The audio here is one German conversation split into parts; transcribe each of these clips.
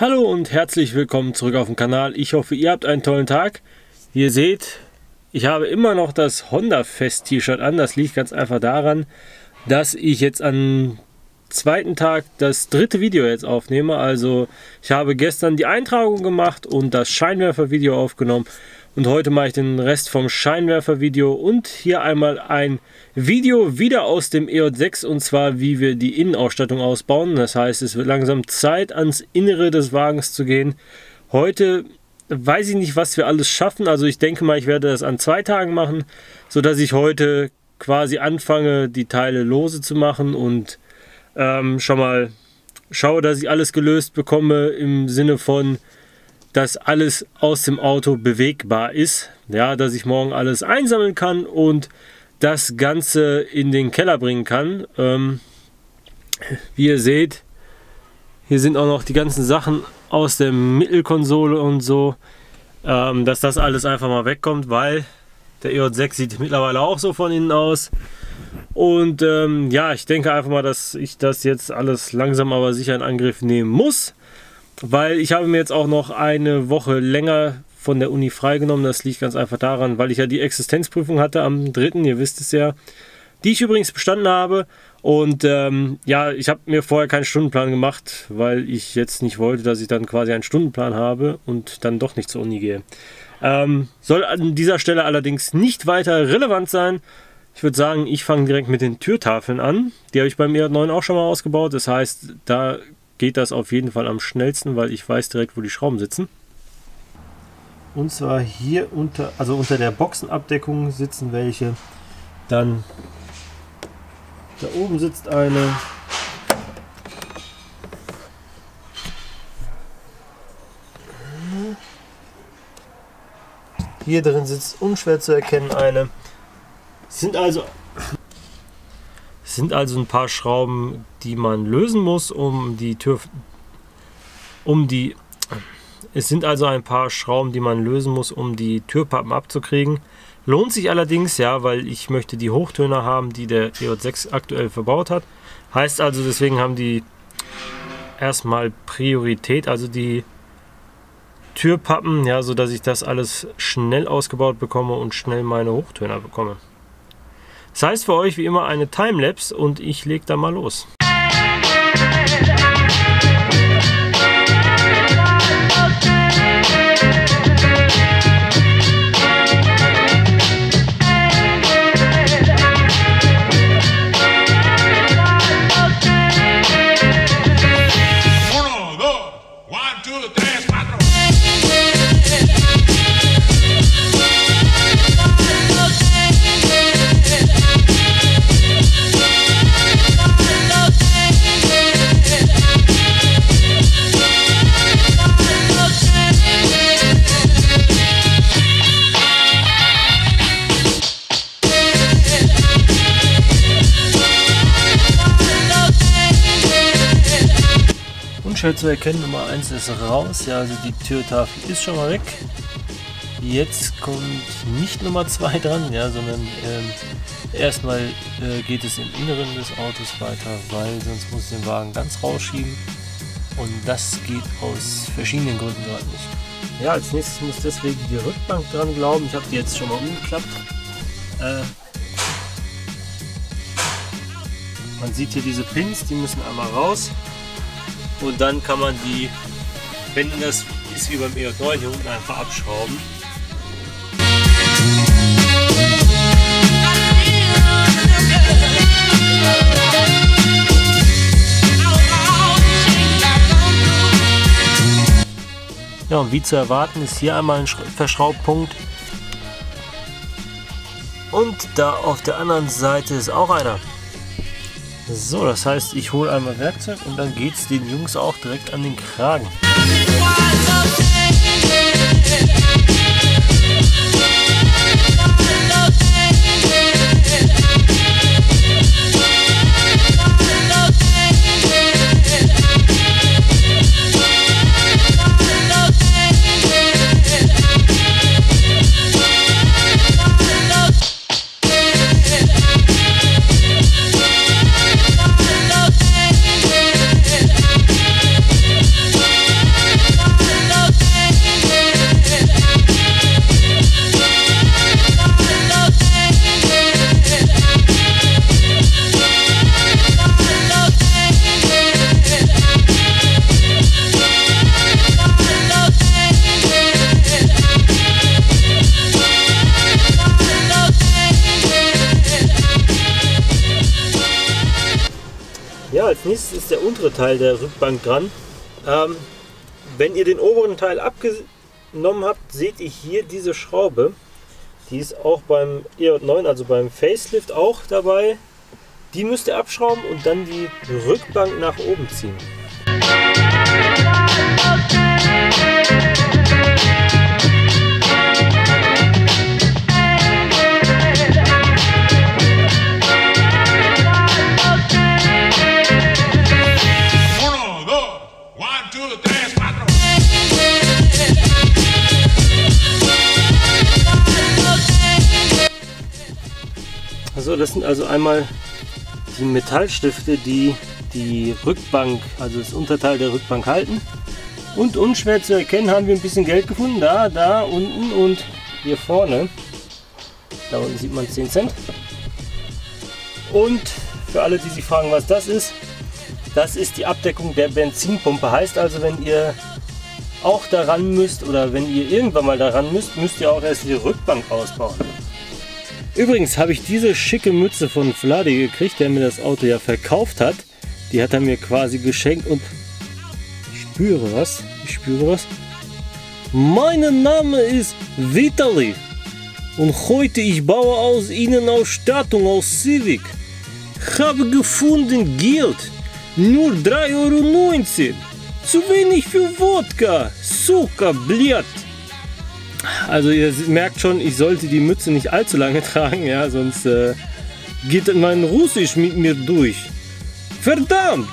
Hallo und herzlich willkommen zurück auf dem Kanal. Ich hoffe, ihr habt einen tollen Tag. Wie ihr seht, ich habe immer noch das Honda Fest T-Shirt an. Das liegt ganz einfach daran, dass ich jetzt am zweiten Tag das dritte Video jetzt aufnehme. Also ich habe gestern die Eintragung gemacht und das Scheinwerfer-Video aufgenommen. Und heute mache ich den Rest vom Scheinwerfer-Video und hier einmal ein Video wieder aus dem EJ6 und zwar wie wir die Innenausstattung ausbauen. Das heißt, es wird langsam Zeit ans Innere des Wagens zu gehen. Heute weiß ich nicht, was wir alles schaffen. Also ich denke mal, ich werde das an zwei Tagen machen, sodass ich heute quasi anfange, die Teile lose zu machen und ähm, schon mal schaue, dass ich alles gelöst bekomme im Sinne von dass alles aus dem Auto bewegbar ist. Ja, dass ich morgen alles einsammeln kann und das Ganze in den Keller bringen kann. Ähm, wie ihr seht, hier sind auch noch die ganzen Sachen aus der Mittelkonsole und so, ähm, dass das alles einfach mal wegkommt, weil der EJ6 sieht mittlerweile auch so von innen aus. Und ähm, ja, ich denke einfach mal, dass ich das jetzt alles langsam aber sicher in Angriff nehmen muss weil ich habe mir jetzt auch noch eine Woche länger von der Uni freigenommen. Das liegt ganz einfach daran, weil ich ja die Existenzprüfung hatte am 3., ihr wisst es ja, die ich übrigens bestanden habe. Und ähm, ja, ich habe mir vorher keinen Stundenplan gemacht, weil ich jetzt nicht wollte, dass ich dann quasi einen Stundenplan habe und dann doch nicht zur Uni gehe. Ähm, soll an dieser Stelle allerdings nicht weiter relevant sein. Ich würde sagen, ich fange direkt mit den Türtafeln an. Die habe ich beim ER9 auch schon mal ausgebaut. Das heißt, da geht das auf jeden Fall am schnellsten, weil ich weiß direkt, wo die Schrauben sitzen. Und zwar hier unter, also unter der Boxenabdeckung sitzen welche. Dann da oben sitzt eine. Hier drin sitzt unschwer zu erkennen eine. Sind also sind also ein paar Schrauben, die man lösen muss, um die Tür, um die, es sind also ein paar Schrauben, die man lösen muss, um die Türpappen abzukriegen. Lohnt sich allerdings, ja, weil ich möchte die Hochtöner haben, die der EJ6 aktuell verbaut hat. Heißt also, deswegen haben die erstmal Priorität, also die Türpappen, ja, so dass ich das alles schnell ausgebaut bekomme und schnell meine Hochtöner bekomme. Das heißt für euch wie immer eine Timelapse und ich lege da mal los. Unschwer zu erkennen. Nummer 1 ist raus. Ja, also die Türtafel ist schon mal weg. Jetzt kommt nicht Nummer 2 dran, ja, sondern ähm, erstmal äh, geht es im Inneren des Autos weiter, weil sonst muss ich den Wagen ganz rausschieben. Und das geht aus verschiedenen Gründen gerade nicht. Ja, als nächstes muss deswegen die Rückbank dran glauben. Ich habe die jetzt schon mal umgeklappt. Äh, man sieht hier diese Pins, die müssen einmal raus und dann kann man die, wenn das ist wie beim EJ9 hier unten einfach abschrauben. Ja, und wie zu erwarten ist hier einmal ein Verschraubpunkt. Und da auf der anderen Seite ist auch einer. So, das heißt, ich hole einmal Werkzeug und dann geht es den Jungs auch direkt an den Kragen. Untere Teil der Rückbank dran. Ähm, wenn ihr den oberen Teil abgenommen habt, seht ihr hier diese Schraube. Die ist auch beim EJ9, also beim Facelift auch dabei. Die müsst ihr abschrauben und dann die Rückbank nach oben ziehen. Das sind also einmal die Metallstifte, die die Rückbank, also das Unterteil der Rückbank halten. Und unschwer zu erkennen haben wir ein bisschen Geld gefunden. Da, da, unten und hier vorne. Da unten sieht man 10 Cent. Und für alle, die sich fragen, was das ist, das ist die Abdeckung der Benzinpumpe. Heißt also, wenn ihr auch daran müsst oder wenn ihr irgendwann mal daran müsst, müsst ihr auch erst die Rückbank ausbauen. Übrigens habe ich diese schicke Mütze von Vladi gekriegt, der mir das Auto ja verkauft hat. Die hat er mir quasi geschenkt und ich spüre was. Ich spüre was. Mein Name ist Vitali und heute ich baue aus Innenausstattung aus Civic. Habe gefunden Geld. Nur 3,19 Euro. Zu wenig für Wodka. Suka, blöd. Also ihr merkt schon, ich sollte die Mütze nicht allzu lange tragen, ja, sonst äh, geht mein Russisch mit mir durch. Verdammt!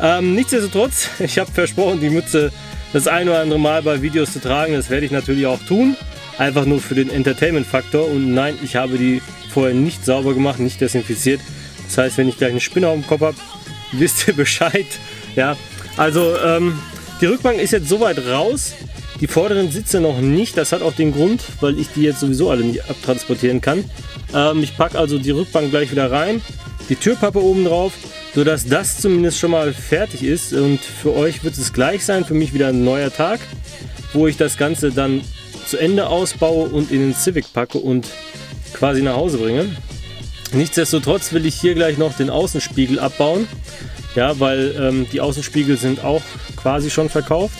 Ähm, nichtsdestotrotz, ich habe versprochen, die Mütze das ein oder andere Mal bei Videos zu tragen. Das werde ich natürlich auch tun. Einfach nur für den Entertainment-Faktor. Und nein, ich habe die vorher nicht sauber gemacht, nicht desinfiziert. Das heißt, wenn ich gleich eine Spinne auf dem Kopf habe, wisst ihr Bescheid. Ja, also ähm, die Rückbank ist jetzt soweit raus. Die vorderen Sitze noch nicht. Das hat auch den Grund, weil ich die jetzt sowieso alle nicht abtransportieren kann. Ähm, ich packe also die Rückbank gleich wieder rein. Die Türpappe oben drauf, sodass das zumindest schon mal fertig ist. Und für euch wird es gleich sein, für mich wieder ein neuer Tag, wo ich das Ganze dann zu Ende ausbaue und in den Civic packe und quasi nach Hause bringe. Nichtsdestotrotz will ich hier gleich noch den Außenspiegel abbauen. Ja, weil ähm, die Außenspiegel sind auch quasi schon verkauft.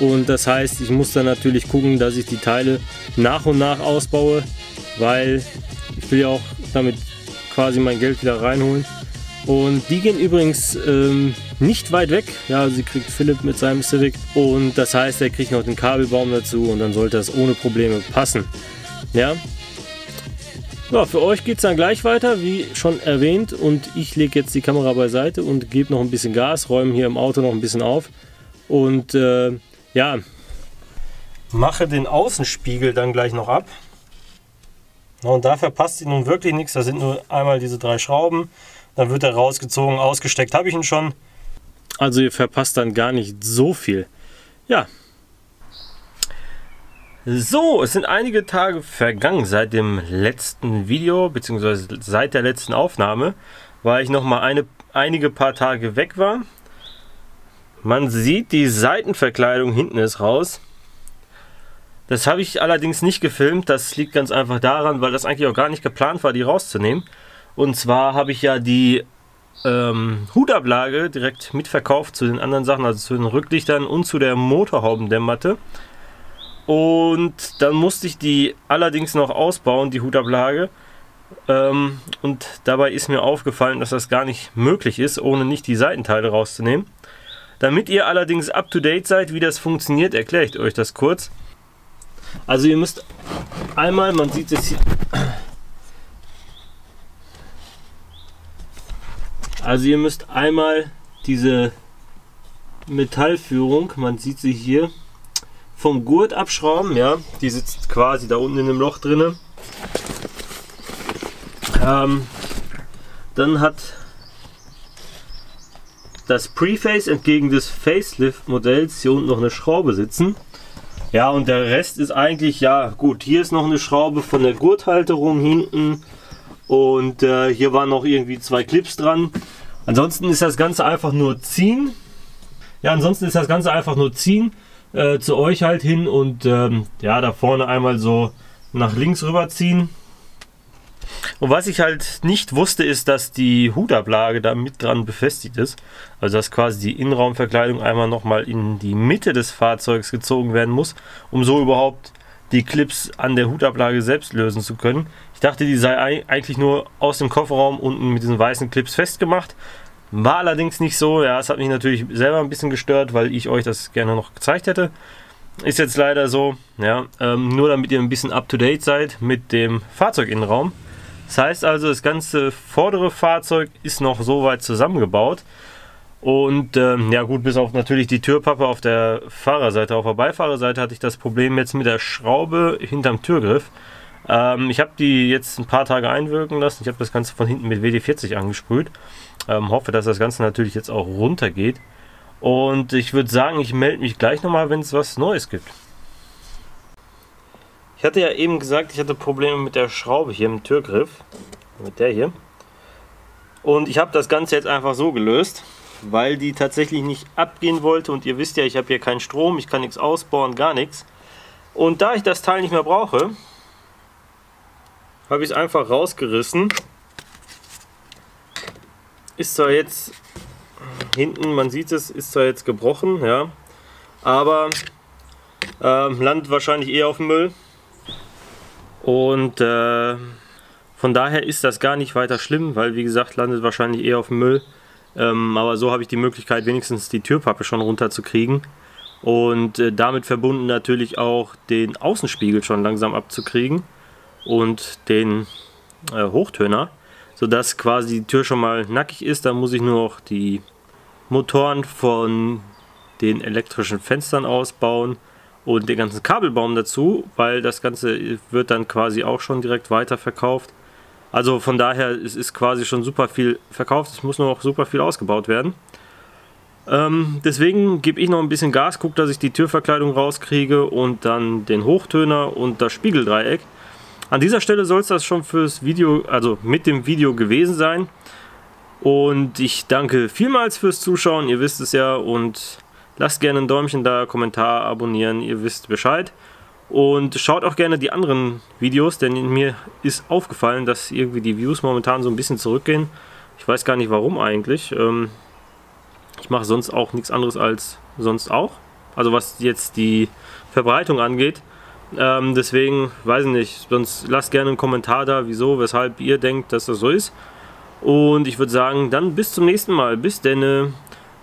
Und das heißt, ich muss dann natürlich gucken, dass ich die Teile nach und nach ausbaue, weil ich will ja auch damit quasi mein Geld wieder reinholen. Und die gehen übrigens ähm, nicht weit weg. Ja, sie kriegt Philipp mit seinem Civic. Und das heißt, er kriegt noch den Kabelbaum dazu und dann sollte das ohne Probleme passen. Ja. Ja, für euch geht es dann gleich weiter, wie schon erwähnt. Und ich lege jetzt die Kamera beiseite und gebe noch ein bisschen Gas, räume hier im Auto noch ein bisschen auf. Und äh, ja, mache den Außenspiegel dann gleich noch ab. Und da verpasst sie nun wirklich nichts. Da sind nur einmal diese drei Schrauben. Dann wird er rausgezogen, ausgesteckt habe ich ihn schon. Also ihr verpasst dann gar nicht so viel. Ja. So, es sind einige Tage vergangen seit dem letzten Video, beziehungsweise seit der letzten Aufnahme, weil ich noch mal eine, einige paar Tage weg war. Man sieht, die Seitenverkleidung hinten ist raus. Das habe ich allerdings nicht gefilmt. Das liegt ganz einfach daran, weil das eigentlich auch gar nicht geplant war, die rauszunehmen. Und zwar habe ich ja die ähm, Hutablage direkt mitverkauft zu den anderen Sachen, also zu den Rücklichtern und zu der Motorhaubendämmmatte. Und dann musste ich die allerdings noch ausbauen, die Hutablage. Ähm, und dabei ist mir aufgefallen, dass das gar nicht möglich ist, ohne nicht die Seitenteile rauszunehmen. Damit ihr allerdings up to date seid, wie das funktioniert, erkläre ich euch das kurz. Also ihr müsst einmal, man sieht es hier, also ihr müsst einmal diese Metallführung, man sieht sie hier, vom Gurt abschrauben, ja, die sitzt quasi da unten in dem Loch drinne. Ähm, dann hat das Preface entgegen des Facelift-Modells hier unten noch eine Schraube sitzen. Ja, und der Rest ist eigentlich, ja gut, hier ist noch eine Schraube von der Gurthalterung hinten und äh, hier waren noch irgendwie zwei Clips dran. Ansonsten ist das Ganze einfach nur ziehen. Ja, ansonsten ist das Ganze einfach nur ziehen äh, zu euch halt hin und ähm, ja, da vorne einmal so nach links rüber ziehen. Und was ich halt nicht wusste, ist, dass die Hutablage da mit dran befestigt ist. Also dass quasi die Innenraumverkleidung einmal nochmal in die Mitte des Fahrzeugs gezogen werden muss, um so überhaupt die Clips an der Hutablage selbst lösen zu können. Ich dachte, die sei eigentlich nur aus dem Kofferraum unten mit diesen weißen Clips festgemacht. War allerdings nicht so. Ja, es hat mich natürlich selber ein bisschen gestört, weil ich euch das gerne noch gezeigt hätte. Ist jetzt leider so, ja, ähm, nur damit ihr ein bisschen up to date seid mit dem Fahrzeuginnenraum. Das heißt also, das ganze vordere Fahrzeug ist noch so weit zusammengebaut. Und ähm, ja gut, bis auf natürlich die Türpappe auf der Fahrerseite. Auf der Beifahrerseite hatte ich das Problem jetzt mit der Schraube hinterm Türgriff. Ähm, ich habe die jetzt ein paar Tage einwirken lassen. Ich habe das Ganze von hinten mit WD-40 angesprüht. Ähm, hoffe, dass das Ganze natürlich jetzt auch runter geht. Und ich würde sagen, ich melde mich gleich nochmal, wenn es was Neues gibt. Ich hatte ja eben gesagt, ich hatte Probleme mit der Schraube hier im Türgriff. Mit der hier. Und ich habe das Ganze jetzt einfach so gelöst, weil die tatsächlich nicht abgehen wollte. Und ihr wisst ja, ich habe hier keinen Strom, ich kann nichts ausbauen, gar nichts. Und da ich das Teil nicht mehr brauche, habe ich es einfach rausgerissen. Ist zwar jetzt hinten, man sieht es, ist zwar jetzt gebrochen, ja, aber äh, landet wahrscheinlich eher auf dem Müll. Und äh, von daher ist das gar nicht weiter schlimm, weil wie gesagt, landet wahrscheinlich eher auf dem Müll. Ähm, aber so habe ich die Möglichkeit, wenigstens die Türpappe schon runterzukriegen. Und äh, damit verbunden natürlich auch den Außenspiegel schon langsam abzukriegen und den äh, Hochtöner, sodass quasi die Tür schon mal nackig ist. Dann muss ich nur noch die Motoren von den elektrischen Fenstern ausbauen und den ganzen Kabelbaum dazu, weil das Ganze wird dann quasi auch schon direkt weiterverkauft. Also von daher es ist quasi schon super viel verkauft, es muss nur noch super viel ausgebaut werden. Ähm, deswegen gebe ich noch ein bisschen Gas, gucke, dass ich die Türverkleidung rauskriege und dann den Hochtöner und das Spiegeldreieck. An dieser Stelle soll es das schon fürs Video, also mit dem Video gewesen sein. Und ich danke vielmals fürs Zuschauen, ihr wisst es ja. Und lasst gerne ein Däumchen da, Kommentar, abonnieren, ihr wisst Bescheid. Und schaut auch gerne die anderen Videos, denn mir ist aufgefallen, dass irgendwie die Views momentan so ein bisschen zurückgehen. Ich weiß gar nicht warum eigentlich. Ähm, ich mache sonst auch nichts anderes als sonst auch. Also was jetzt die Verbreitung angeht. Ähm, deswegen, weiß ich nicht, sonst lasst gerne einen Kommentar da, wieso, weshalb ihr denkt, dass das so ist. Und ich würde sagen, dann bis zum nächsten Mal. Bis denn.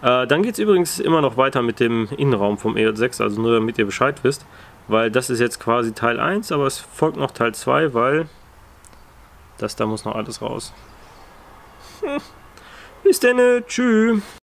Äh, dann geht es übrigens immer noch weiter mit dem Innenraum vom EJ6, also nur damit ihr Bescheid wisst. Weil das ist jetzt quasi Teil 1, aber es folgt noch Teil 2, weil das da muss noch alles raus. Hm. Bis denn. Tschüss.